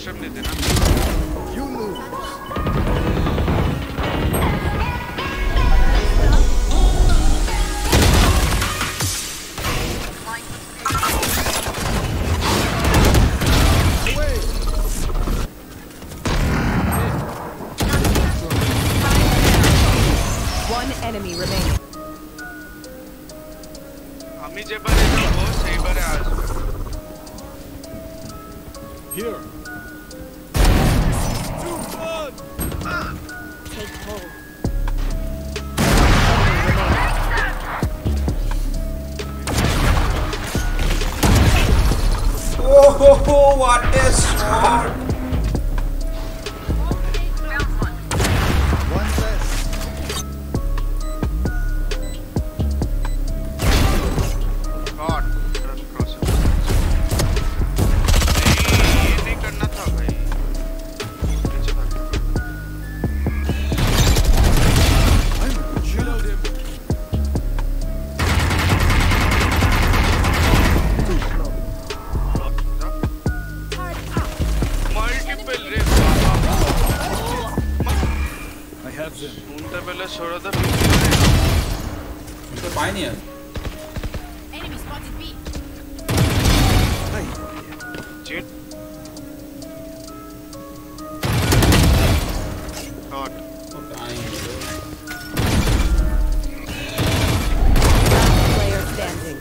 potrzebny dynamizm. Enemy remaining. Here. Oh, what a shot! শুনতে পেলে সরে তো তো পাইনি আর Not. Player standing.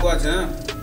What's up?